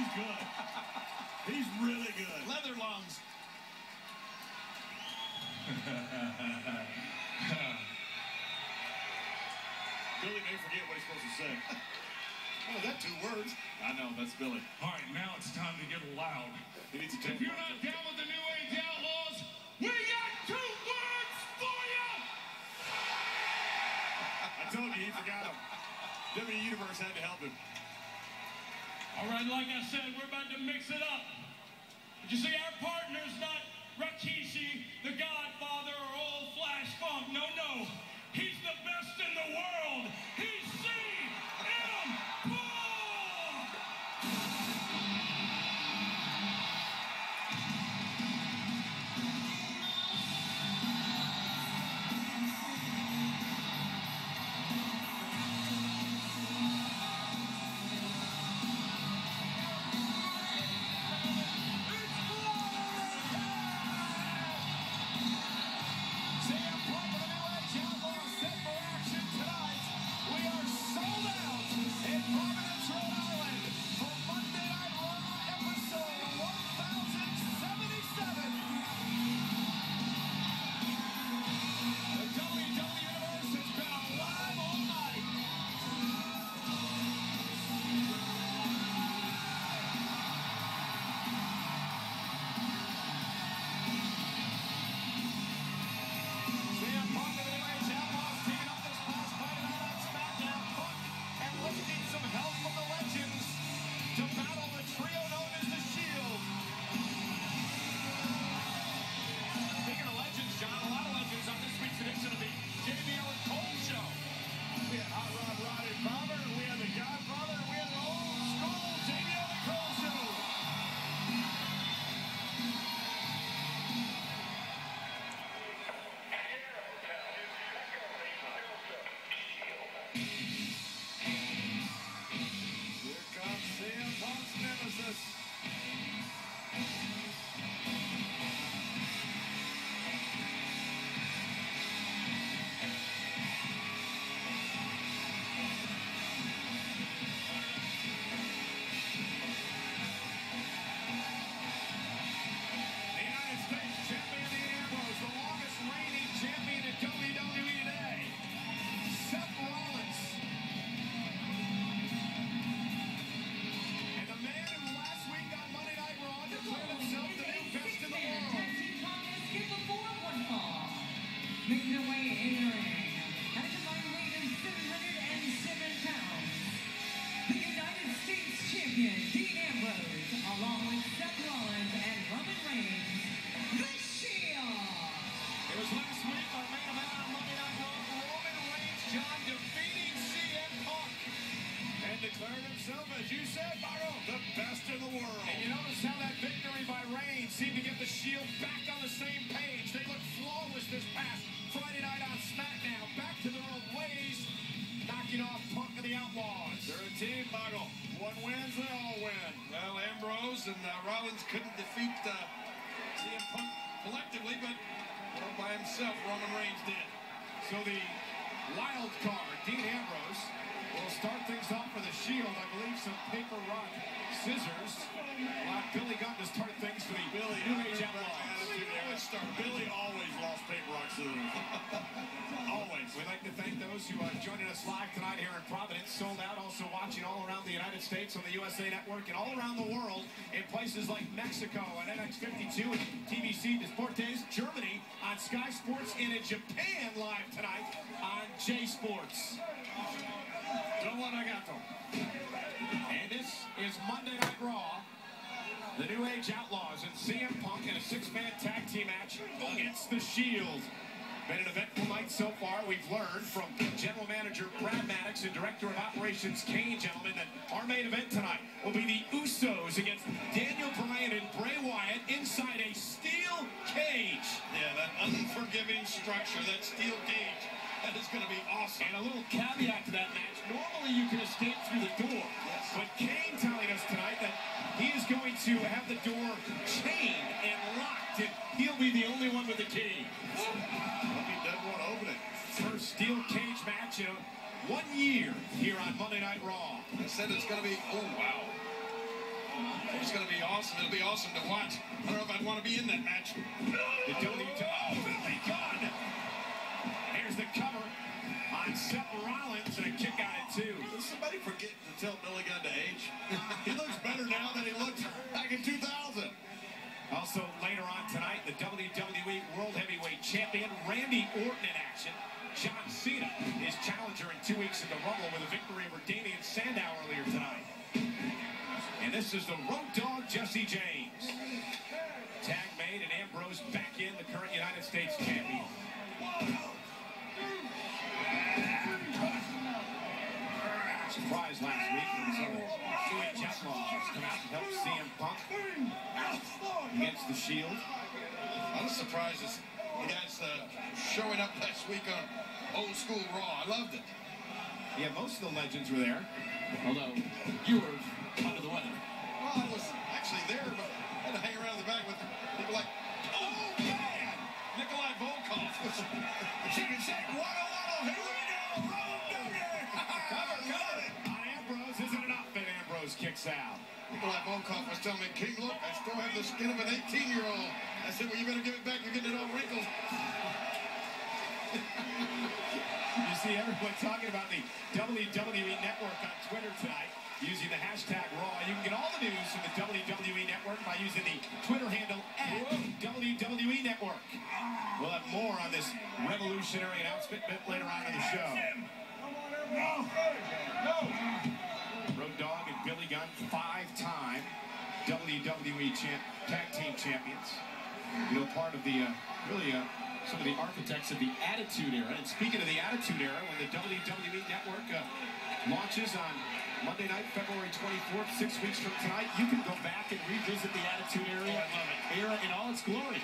he's good. He's really good. Leather lungs. Billy may forget what he's supposed to say. Oh, is that two words? I know, that's Billy. All right, now it's time to get loud. He needs to If you're not down with the New Age Outlaws, we got two words for you! I told you he forgot him. W Universe had to help him. All right, like I said, we're about to mix it up. But you see, our partner's not Rikishi, the Godfather, Ambrose, along and uh, Rollins couldn't defeat uh, CM Punk collectively, but well, by himself, Roman Reigns did. So the wild card, Dean Ambrose, will start things off for the Shield. I believe some paper rock scissors. Allow Billy Gunn to start things for the Billy, New Age remember Outlaws. attitude there at start. Billy always lost paper rock scissors. We'd like to thank those who are joining us live tonight here in Providence. Sold out, also watching all around the United States on the USA Network and all around the world in places like Mexico on NX52 and TVC Deportes, Germany on Sky Sports, and in Japan live tonight on J Sports. And this is Monday Night Raw. The New Age Outlaws and CM Punk in a six-man tag team match against the Shield. Been an eventful night so far. We've learned from General Manager Brad Maddox and Director of Operations Kane, gentlemen, that our main event tonight will be the Usos against Daniel Bryan and Bray Wyatt inside a steel cage. Yeah, that unforgiving structure, that steel cage, that is going to be awesome. And a little caveat to that match. Normally you can escape through the door. But Kane telling us tonight that he is going to have the door Monday Night Raw. I said it's going to be, oh, wow. It's going to be awesome. It'll be awesome to watch. I don't know if I'd want to be in that match. The WWE. Oh, Billy Gunn! Here's the cover on Seth Rollins and a kick out at two. Is somebody forgetting to tell Billy Gunn to age? he looks better now than he looked back in 2000. Also later on tonight, the WWE World Heavyweight Champion Randy Orton in action. John Cena, his challenger in two weeks in the Rumble Sandow earlier tonight. And this is the Road Dogg Jesse James. Tag made and Ambrose back in, the current United States champion. Surprise last week when some of the Suey Jetlaws come out and help CM Punk against the Shield. I was surprised the guys uh, showing up last week on Old School Raw. I loved it. Yeah, most of the legends were there. Although you were under the weather. Well, I was actually there, but I had to hang around in the back with people like, oh, man! Nikolai Volkov. Chicken Shack 101, here we go! Road Doggy! Cover, cover! On Ambrose isn't enough, and Ambrose kicks out. Nikolai Volkov was telling me, King, look, I still have the skin of an 18-year-old. I said, well, you better give it back. You're getting it all wrinkled. You see everyone talking about the WWE Network on Twitter tonight using the hashtag Raw. You can get all the news from the WWE Network by using the Twitter handle at WWE Network. We'll have more on this revolutionary announcement bit later on in the show. Road Dogg and Billy Gunn, five-time WWE champ, tag team champions. You know, part of the, uh, really, uh, some of the architects of the Attitude Era. And speaking of the Attitude Era, when the WWE Network uh, launches on Monday night, February 24th, six weeks from tonight, you can go back and revisit the Attitude Era, era in all its glory.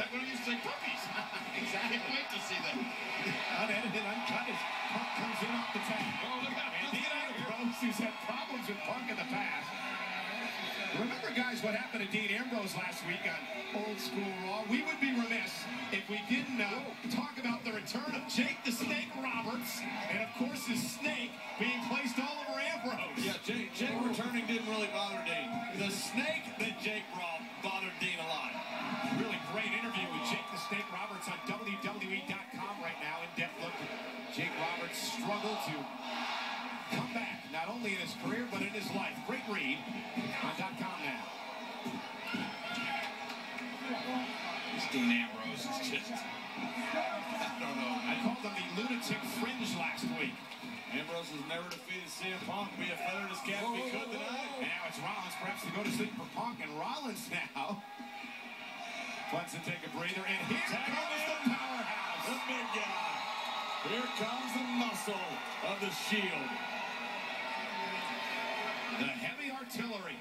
Back when I used to say puppies. Exactly. I can't wait to see that. Unedited, uncut as Punk comes in off the tag. Oh, look out. And Dean Ambrose, who's had problems with Punk in the past. Remember, guys, what happened to Dean Ambrose last week on Old School Raw? We would be remiss if we didn't uh, talk about the return of Jake the and of course his snake being placed all over Ambrose. Yeah, Jake, Jake returning didn't really bother Dean. The snake that Jake brought bothered Dean a lot. Really great interview with Jake the Snake Roberts on WWE.com right now. In-depth look at Jake Roberts' struggle to come back, not only in his career, but in his life. Great read on .com now. This Dean Ambrose is just, I don't know. I called him the lunatic fringe last week. Ambrose has never defeated CM Punk. Be a feather in his cap if he could tonight. And now it's Rollins perhaps to go to sleep for Punk. And Rollins now wants to take a breather. And here Tag comes him the in. powerhouse. The big guy. Here comes the muscle of the Shield. The heavy artillery.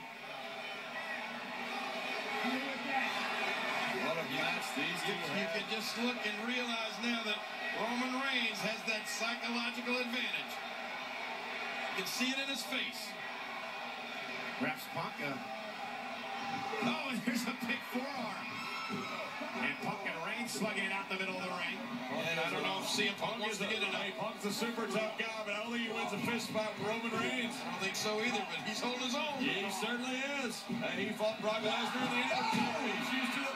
Match these You, you can just look and realize now that Roman Reigns has that psychological advantage. You can see it in his face. Perhaps Punk. Uh... Oh, and here's a big forearm. And Punk and Reigns slugging it out the middle of the ring. And I don't know if CM Punk wants Punk is to a, get it hey, Punk's a super tough guy, but I don't think he wins a fist fight with Roman Reigns. I don't think so either, but he's holding his own. Yeah, he certainly is. And he fought Brock Lesnar in the NFL. He's used to the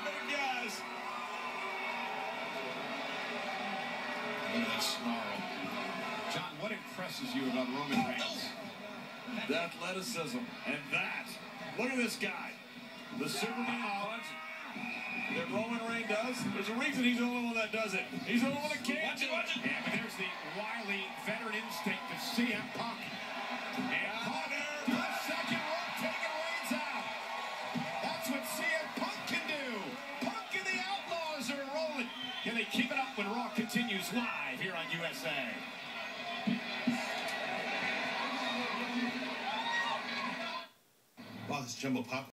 that snarl. John, what impresses you about Roman Reigns? The athleticism. And that. Look at this guy. The Superman punch that Roman Reigns does. There's a reason he's the only one that does it. He's the only one that can. Watch it, watch it. Yeah, but there's the wily veteran instinct of CM Punk. This jumbo pop